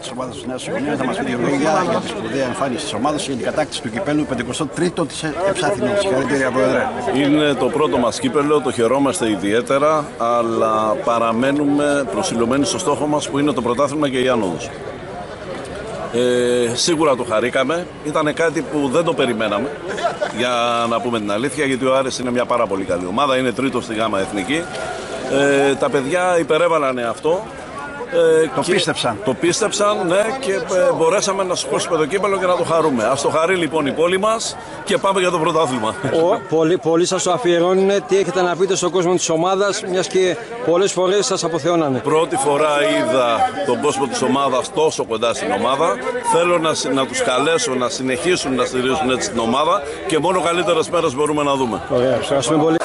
της Νέας Ιωνία θα μας πει δύο λόγια για τη σπουδαία εμφάνιση της ομάδας για την κατάκτηση του κυπέλου 53ο της Εψάθινο. Συγχαρητήρια, Πρόεδρε. Είναι το πρώτο μας κύπελο, το χαιρόμαστε ιδιαίτερα, αλλά παραμένουμε προσιλωμένοι στο στόχο μας που είναι το πρωτάθλημα και η άνοδος. Ε, σίγουρα το χαρήκαμε. Ήταν κάτι που δεν το περιμέναμε, για να πούμε την αλήθεια, γιατί ο Άρης είναι μια πάρα πολύ καλή ομάδα. Είναι τρίτος στη ΓΑΜΑ Εθνική. Ε, τα παιδιά υπερέβαλαν αυτό. Ε, το πίστεψαν. Το πίστεψαν, ναι, και ε, μπορέσαμε να σηκώσουμε το κύπελο και να το χαρούμε. Α το χαρεί λοιπόν η πόλη μας και πάμε για το πρωτάθλημα. Ο, πολλοί πολλοί σας το αφιερώνουν. Τι έχετε να πείτε στον κόσμο της ομάδας, μιας και πολλές φορές σας αποθεώνανε; Πρώτη φορά είδα τον κόσμο της ομάδας τόσο κοντά στην ομάδα. Θέλω να, να τους καλέσω να συνεχίσουν να στηρίζουν έτσι την ομάδα και μόνο καλύτερες μέρες μπορούμε να δούμε. Ωραία, ευχαριστούμε πολύ.